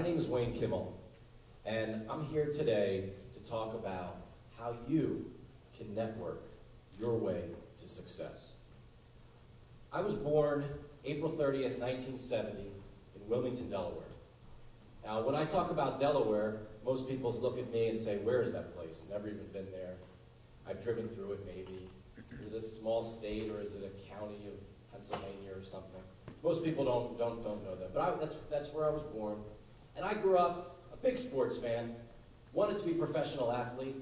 My name is Wayne Kimmel, and I'm here today to talk about how you can network your way to success. I was born April 30th, 1970 in Wilmington, Delaware. Now, when I talk about Delaware, most people look at me and say, where is that place? Never even been there. I've driven through it maybe. Is it a small state or is it a county of Pennsylvania or something? Most people don't, don't, don't know that, but I, that's, that's where I was born. And I grew up a big sports fan, wanted to be a professional athlete,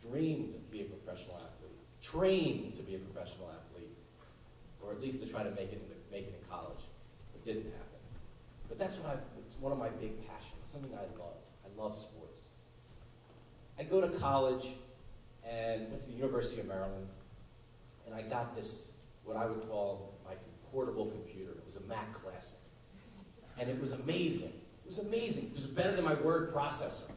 dreamed to be a professional athlete, trained to be a professional athlete, or at least to try to make it in, make it in college. It didn't happen. But that's what I, it's one of my big passions, something I love. I love sports. I go to college and went to the University of Maryland, and I got this, what I would call my portable computer. It was a Mac Classic. And it was amazing. It was amazing. It was better than my word processor.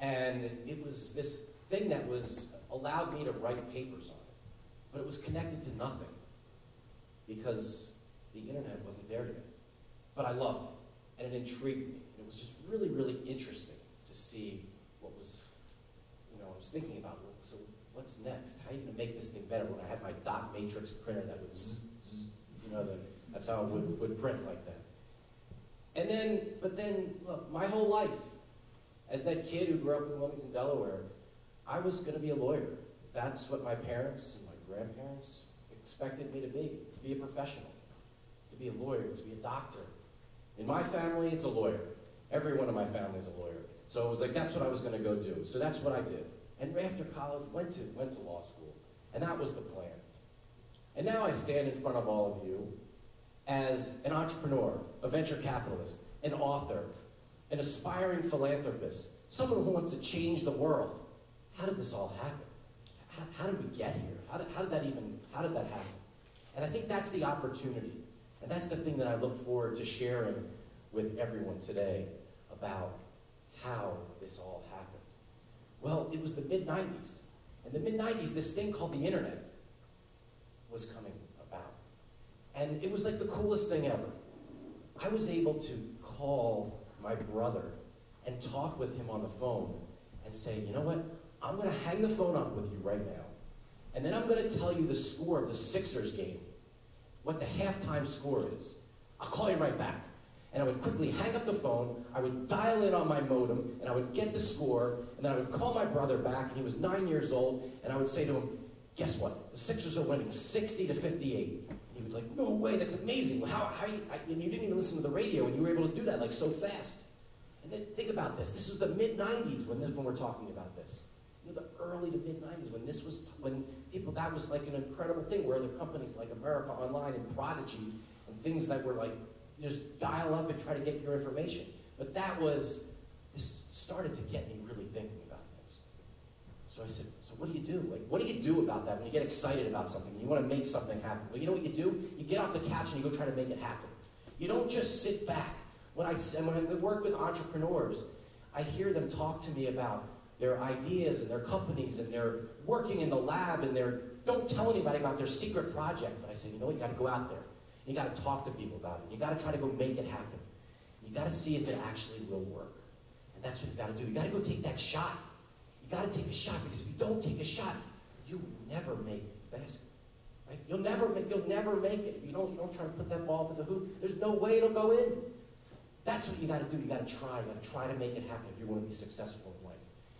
And it was this thing that was allowed me to write papers on it. But it was connected to nothing because the internet wasn't there yet. But I loved it, and it intrigued me. And it was just really, really interesting to see what was, you know, I was thinking about, so what's next? How are you going to make this thing better when I had my dot matrix printer that zzz, you know, the, that's how it would, would print like that. And then, but then, look, my whole life, as that kid who grew up in Wilmington, Delaware, I was going to be a lawyer. That's what my parents and my grandparents expected me to be, to be a professional, to be a lawyer, to be a doctor. In my family, it's a lawyer. Everyone in my family is a lawyer. So it was like, that's what I was going to go do. So that's what I did. And after college, went to, went to law school. And that was the plan. And now I stand in front of all of you as an entrepreneur, a venture capitalist, an author, an aspiring philanthropist, someone who wants to change the world. How did this all happen? How, how did we get here? How did, how did that even, how did that happen? And I think that's the opportunity. And that's the thing that I look forward to sharing with everyone today about how this all happened. Well, it was the mid-90s. In the mid-90s, this thing called the internet was coming. And it was like the coolest thing ever. I was able to call my brother and talk with him on the phone and say, you know what, I'm going to hang the phone up with you right now. And then I'm going to tell you the score of the Sixers game, what the halftime score is. I'll call you right back. And I would quickly hang up the phone, I would dial in on my modem, and I would get the score, and then I would call my brother back, and he was nine years old, and I would say to him, guess what? The Sixers are winning 60 to 58. Like, no way, that's amazing. How, how you, I, and you didn't even listen to the radio, and you were able to do that like so fast. And then think about this. This is the mid-90s when, when we're talking about this. You know, the early to mid-90s when this was, when people, that was like an incredible thing where the companies like America Online and Prodigy and things that were like just dial up and try to get your information. But that was, this started to get me really thinking. So I said, so what do you do? Like, what do you do about that when you get excited about something and you want to make something happen? Well, you know what you do? You get off the couch and you go try to make it happen. You don't just sit back. When I, when I work with entrepreneurs, I hear them talk to me about their ideas and their companies and they're working in the lab and they're, don't tell anybody about their secret project. But I say, you know what, you got to go out there. You got to talk to people about it. You got to try to go make it happen. You got to see if it actually will work. And that's what you got to do. You got to go take that shot. You got to take a shot because if you don't take a shot, you never make basket. Right? You'll never make. You'll never make it if you don't. You don't try to put that ball to the hoop. There's no way it'll go in. That's what you got to do. You got to try. You got to try to make it happen if you want to be successful in life.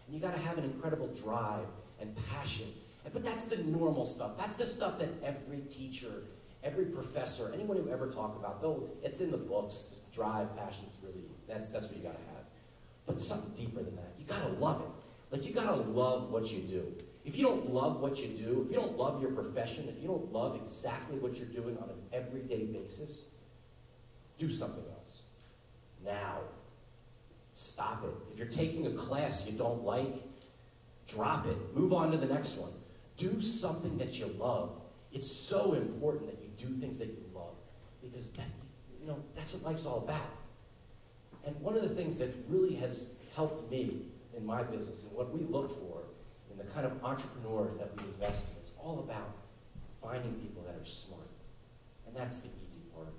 And you got to have an incredible drive and passion. But that's the normal stuff. That's the stuff that every teacher every professor, anyone who ever talked about, though it's in the books, drive, passion is really, that's, that's what you gotta have. But something deeper than that. You gotta love it. Like you gotta love what you do. If you don't love what you do, if you don't love your profession, if you don't love exactly what you're doing on an everyday basis, do something else. Now. Stop it. If you're taking a class you don't like, drop it. Move on to the next one. Do something that you love. It's so important that you do things that you love because that, you know, that's what life's all about. And one of the things that really has helped me in my business and what we look for in the kind of entrepreneurs that we invest in, it's all about finding people that are smart. And that's the easy part.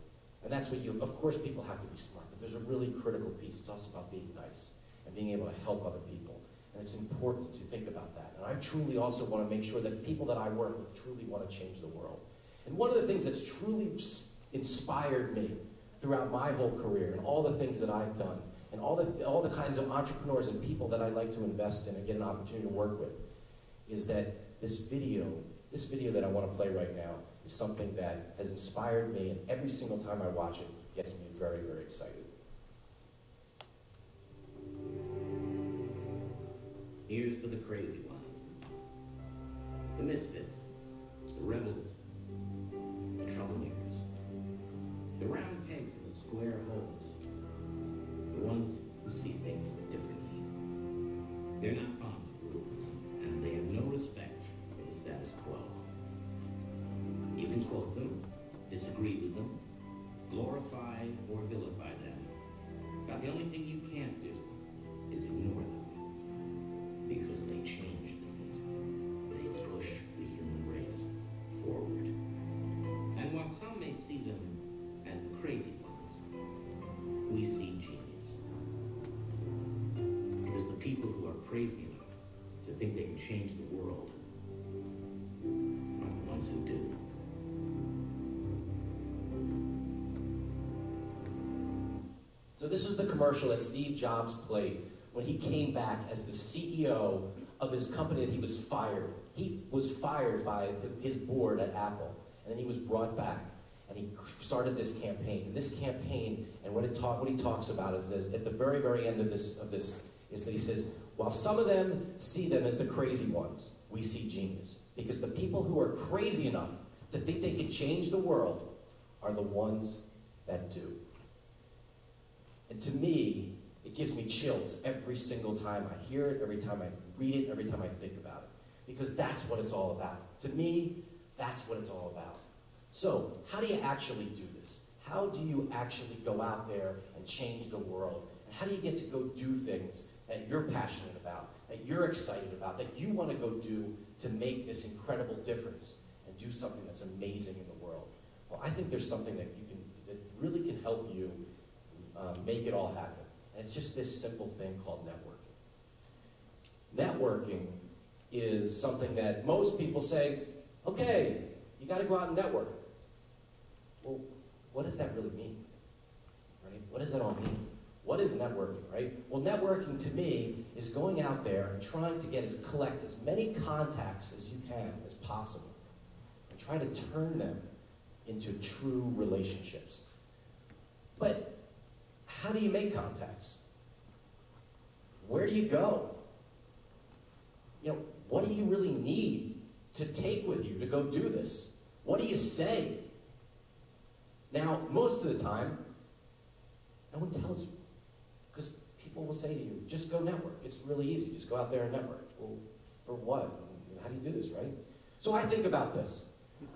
And that's what you, of course people have to be smart, but there's a really critical piece. It's also about being nice and being able to help other people. And it's important to think about that. And I truly also want to make sure that people that I work with truly want to change the world. And one of the things that's truly inspired me throughout my whole career and all the things that I've done and all the, all the kinds of entrepreneurs and people that I like to invest in and get an opportunity to work with is that this video, this video that I want to play right now is something that has inspired me and every single time I watch it gets me very, very excited. Here's for the crazy ones. The misfits, the rebels, this is the commercial that Steve Jobs played when he came back as the CEO of his company that he was fired. He was fired by his board at Apple, and then he was brought back, and he started this campaign. And this campaign, and what, talk, what he talks about is, is at the very, very end of this, of this, is that he says, while some of them see them as the crazy ones, we see genius. Because the people who are crazy enough to think they can change the world are the ones that do. And to me, it gives me chills every single time I hear it, every time I read it, every time I think about it. Because that's what it's all about. To me, that's what it's all about. So, how do you actually do this? How do you actually go out there and change the world? And how do you get to go do things that you're passionate about, that you're excited about, that you want to go do to make this incredible difference and do something that's amazing in the world? Well, I think there's something that you can that really can help you um, make it all happen. And it's just this simple thing called networking. Networking is something that most people say, okay, you got to go out and network. Well, what does that really mean? Right? What does that all mean? What is networking, right? Well, networking to me is going out there and trying to get as collect as many contacts as you can as possible, and trying to turn them into true relationships. But how do you make contacts? Where do you go? You know, what do you really need to take with you to go do this? What do you say? Now, most of the time, no one tells you. Because people will say to you, just go network. It's really easy. Just go out there and network. Well, for what? How do you do this, right? So I think about this.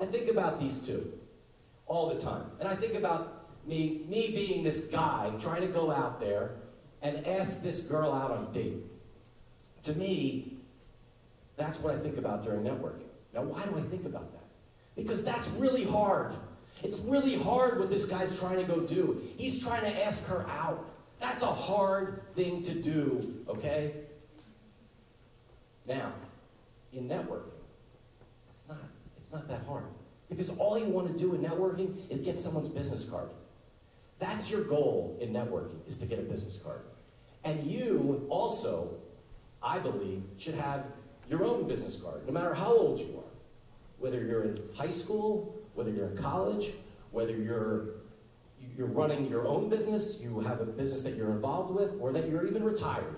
I think about these two all the time. And I think about me, me being this guy trying to go out there and ask this girl out on a date. To me, that's what I think about during networking. Now, why do I think about that? Because that's really hard. It's really hard what this guy's trying to go do. He's trying to ask her out. That's a hard thing to do, okay? Now, in networking, it's not, it's not that hard. Because all you want to do in networking is get someone's business card. That's your goal in networking, is to get a business card. And you also, I believe, should have your own business card, no matter how old you are. Whether you're in high school, whether you're in college, whether you're, you're running your own business, you have a business that you're involved with, or that you're even retired.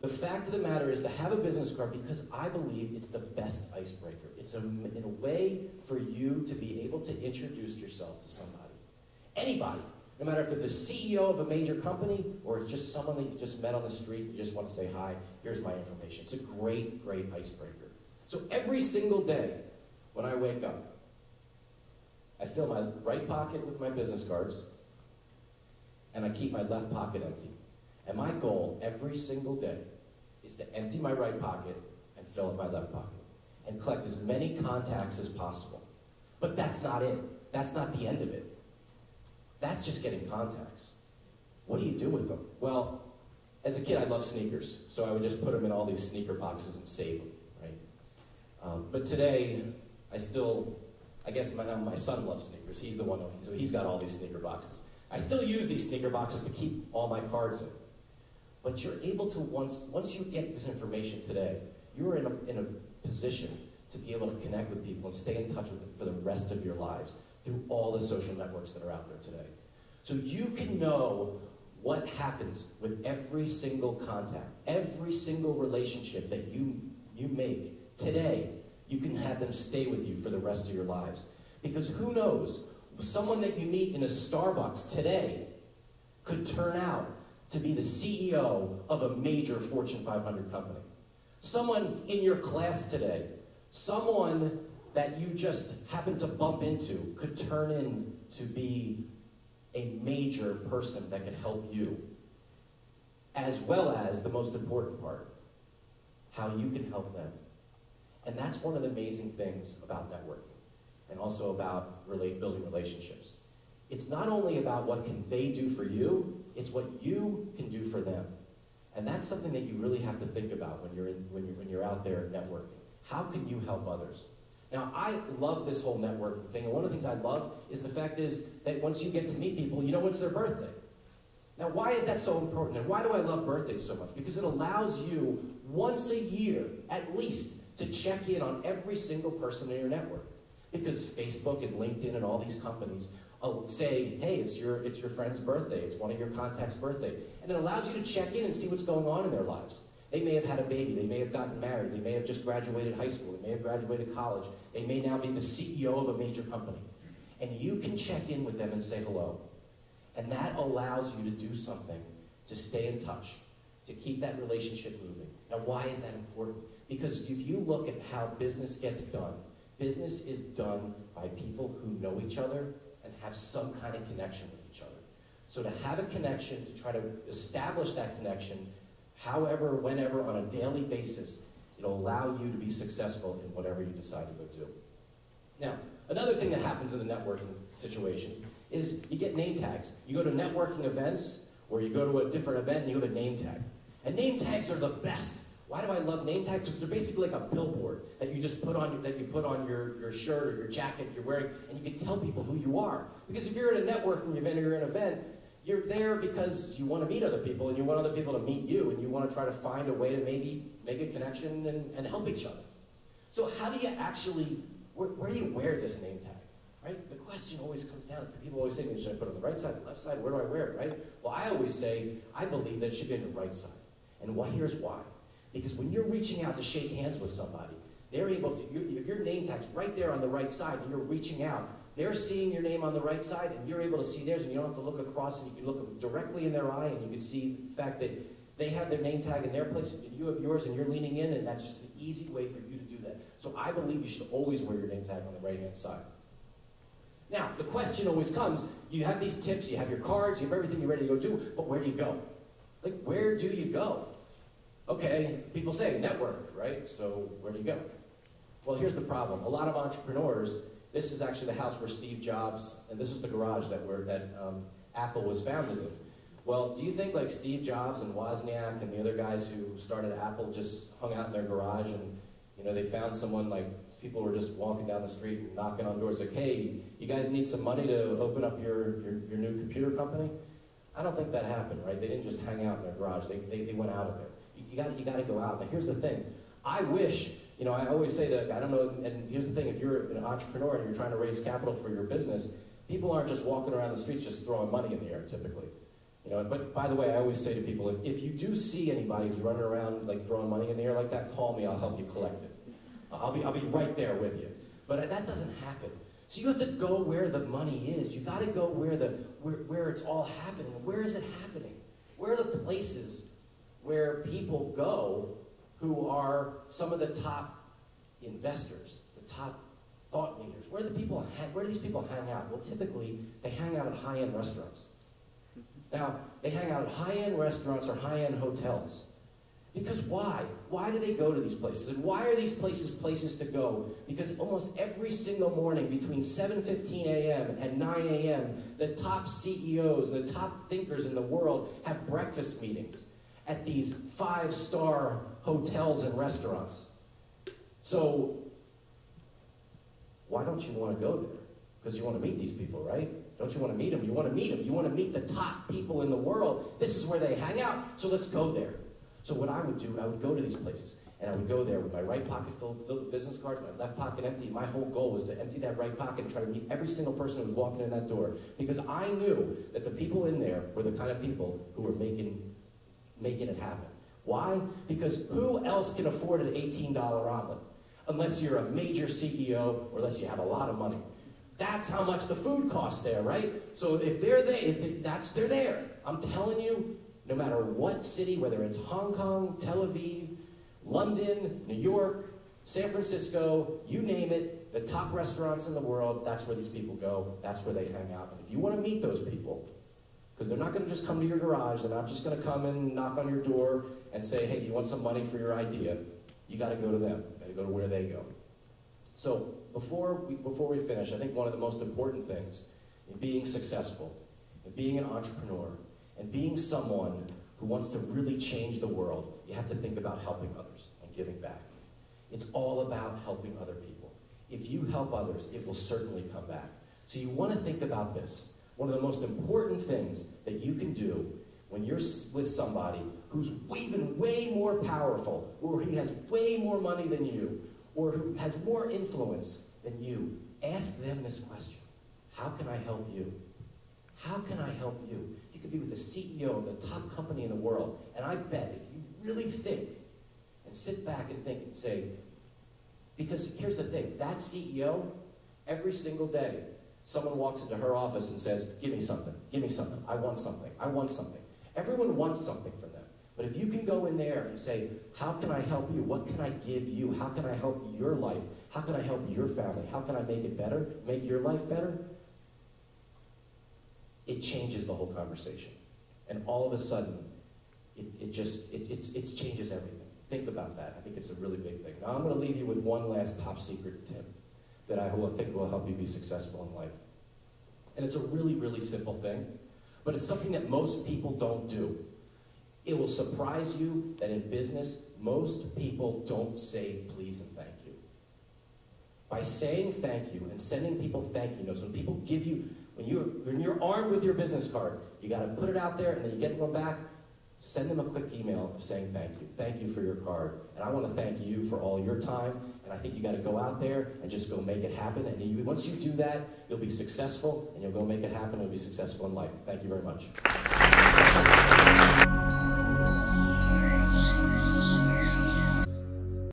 The fact of the matter is to have a business card because I believe it's the best icebreaker. It's a, in a way for you to be able to introduce yourself to somebody. Anybody. No matter if they're the CEO of a major company or it's just someone that you just met on the street, you just want to say hi, here's my information. It's a great, great icebreaker. So every single day when I wake up, I fill my right pocket with my business cards and I keep my left pocket empty. And my goal every single day is to empty my right pocket and fill up my left pocket and collect as many contacts as possible. But that's not it. That's not the end of it. That's just getting contacts. What do you do with them? Well, as a kid, I loved sneakers, so I would just put them in all these sneaker boxes and save them, right? Um, but today, I still, I guess my, my son loves sneakers. He's the one, so he's got all these sneaker boxes. I still use these sneaker boxes to keep all my cards in. But you're able to, once, once you get this information today, you're in a, in a position to be able to connect with people and stay in touch with them for the rest of your lives through all the social networks that are out there today. So you can know what happens with every single contact, every single relationship that you, you make today, you can have them stay with you for the rest of your lives. Because who knows, someone that you meet in a Starbucks today could turn out to be the CEO of a major Fortune 500 company. Someone in your class today, someone that you just happen to bump into could turn in to be a major person that can help you, as well as the most important part, how you can help them. And that's one of the amazing things about networking and also about relate, building relationships. It's not only about what can they do for you, it's what you can do for them. And that's something that you really have to think about when you're, in, when you're, when you're out there networking. How can you help others? Now, I love this whole networking thing, and one of the things I love is the fact is that once you get to meet people, you know what's their birthday. Now, why is that so important, and why do I love birthdays so much? Because it allows you, once a year, at least, to check in on every single person in your network. Because Facebook and LinkedIn and all these companies will say, hey, it's your, it's your friend's birthday, it's one of your contacts' birthday. And it allows you to check in and see what's going on in their lives. They may have had a baby, they may have gotten married, they may have just graduated high school, they may have graduated college, they may now be the CEO of a major company. And you can check in with them and say hello. And that allows you to do something to stay in touch, to keep that relationship moving. Now, why is that important? Because if you look at how business gets done, business is done by people who know each other and have some kind of connection with each other. So to have a connection, to try to establish that connection, however, whenever, on a daily basis, it'll allow you to be successful in whatever you decide to go do. Now, another thing that happens in the networking situations is you get name tags. You go to networking events, or you go to a different event and you have a name tag. And name tags are the best. Why do I love name tags? Because they're basically like a billboard that you just put on that you put on your, your shirt or your jacket you're wearing, and you can tell people who you are. Because if you're at a networking event or you're an event, you're there because you want to meet other people and you want other people to meet you and you want to try to find a way to maybe make a connection and, and help each other. So how do you actually, where, where do you wear this name tag? Right? The question always comes down, people always say to me, should I put it on the right side, the left side, where do I wear it, right? Well, I always say, I believe that it should be on the right side. And why, here's why. Because when you're reaching out to shake hands with somebody, they're able to, if your name tag's right there on the right side and you're reaching out, they're seeing your name on the right side, and you're able to see theirs, and you don't have to look across, and you can look directly in their eye, and you can see the fact that they have their name tag in their place, and you have yours, and you're leaning in, and that's just an easy way for you to do that. So I believe you should always wear your name tag on the right-hand side. Now, the question always comes, you have these tips, you have your cards, you have everything you're ready to go do, but where do you go? Like, where do you go? Okay, people say network, right? So where do you go? Well, here's the problem. A lot of entrepreneurs this is actually the house where Steve Jobs, and this was the garage that, where, that um, Apple was founded in. Well, do you think like Steve Jobs and Wozniak and the other guys who started Apple just hung out in their garage and you know they found someone like people were just walking down the street and knocking on doors like, hey, you guys need some money to open up your, your, your new computer company? I don't think that happened, right? They didn't just hang out in their garage. They, they, they went out of there. You, you got you got to go out. Now here's the thing. I wish you know, I always say that, I don't know, and here's the thing, if you're an entrepreneur and you're trying to raise capital for your business, people aren't just walking around the streets just throwing money in the air, typically. You know, but by the way, I always say to people, if, if you do see anybody who's running around like throwing money in the air like that, call me, I'll help you collect it. I'll be, I'll be right there with you. But that doesn't happen. So you have to go where the money is. You got to go where, the, where, where it's all happening. Where is it happening? Where are the places where people go who are some of the top investors, the top thought leaders. Where do people where do these people hang out? Well, typically they hang out at high-end restaurants. Now, they hang out at high-end restaurants or high-end hotels Because why? Why do they go to these places? And why are these places places to go? Because almost every single morning between 7:15 a.m. and 9 a.m., the top CEOs, the top thinkers in the world have breakfast meetings at these five-star hotels and restaurants. So why don't you want to go there? Because you want to meet these people, right? Don't you want to meet them? You want to meet them. You want to meet the top people in the world. This is where they hang out. So let's go there. So what I would do, I would go to these places. And I would go there with my right pocket filled, filled with business cards, my left pocket empty. My whole goal was to empty that right pocket and try to meet every single person who was walking in that door. Because I knew that the people in there were the kind of people who were making, making it happen. Why? Because who else can afford an $18 omelet? Unless you're a major CEO or unless you have a lot of money. That's how much the food costs there, right? So if they're there, if that's they're there. I'm telling you, no matter what city, whether it's Hong Kong, Tel Aviv, London, New York, San Francisco, you name it, the top restaurants in the world, that's where these people go, that's where they hang out. And if you want to meet those people, because they're not going to just come to your garage, they're not just going to come and knock on your door and say, hey, you want some money for your idea? You got to go to them, you got to go to where they go. So before we, before we finish, I think one of the most important things in being successful, in being an entrepreneur, and being someone who wants to really change the world, you have to think about helping others and giving back. It's all about helping other people. If you help others, it will certainly come back. So you want to think about this. One of the most important things that you can do when you're with somebody who's even way more powerful, or he has way more money than you, or who has more influence than you, ask them this question. How can I help you? How can I help you? You could be with the CEO of the top company in the world, and I bet if you really think and sit back and think and say, because here's the thing, that CEO, every single day, someone walks into her office and says, give me something, give me something, I want something, I want something. Everyone wants something from them. But if you can go in there and say, how can I help you? What can I give you? How can I help your life? How can I help your family? How can I make it better? Make your life better? It changes the whole conversation. And all of a sudden, it, it just, it, it, it changes everything. Think about that. I think it's a really big thing. Now I'm going to leave you with one last top secret tip that I think will help you be successful in life. And it's a really, really simple thing, but it's something that most people don't do. It will surprise you that in business, most people don't say please and thank you. By saying thank you and sending people thank you notes, when people give you, when you're, when you're armed with your business card, you got to put it out there and then you get one back, send them a quick email saying thank you. Thank you for your card. And I want to thank you for all your time. And I think you got to go out there and just go make it happen. And you, once you do that, you'll be successful and you'll go make it happen and you'll be successful in life. Thank you very much.